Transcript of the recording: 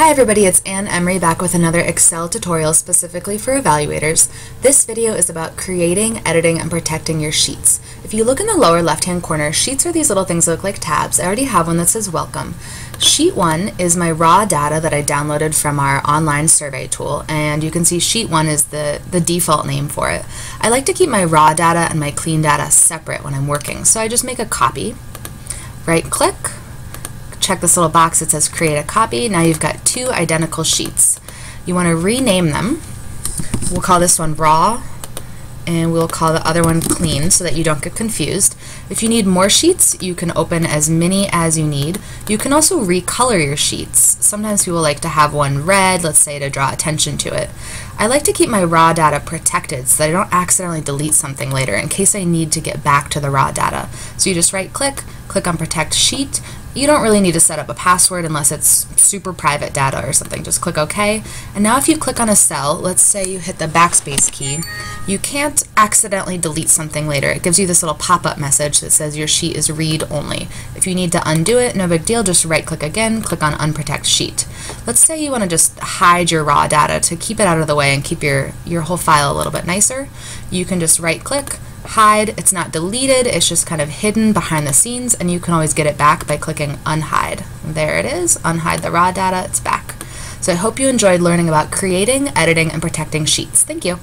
Hi everybody, it's Ann Emery back with another Excel tutorial specifically for evaluators. This video is about creating, editing, and protecting your sheets. If you look in the lower left hand corner, sheets are these little things that look like tabs. I already have one that says welcome. Sheet 1 is my raw data that I downloaded from our online survey tool and you can see sheet 1 is the, the default name for it. I like to keep my raw data and my clean data separate when I'm working so I just make a copy, right click, check this little box that says create a copy. Now you've got two identical sheets. You want to rename them. We'll call this one raw and we'll call the other one clean so that you don't get confused. If you need more sheets, you can open as many as you need. You can also recolor your sheets. Sometimes people like to have one red, let's say to draw attention to it. I like to keep my raw data protected so that I don't accidentally delete something later in case I need to get back to the raw data. So you just right click, click on protect sheet, you don't really need to set up a password unless it's super private data or something. Just click OK. And now if you click on a cell, let's say you hit the backspace key, you can't accidentally delete something later. It gives you this little pop-up message that says your sheet is read only. If you need to undo it, no big deal, just right click again, click on unprotect sheet. Let's say you want to just hide your raw data to keep it out of the way and keep your, your whole file a little bit nicer. You can just right click, hide. It's not deleted, it's just kind of hidden behind the scenes, and you can always get it back by clicking unhide. There it is, unhide the raw data, it's back. So I hope you enjoyed learning about creating, editing, and protecting sheets. Thank you.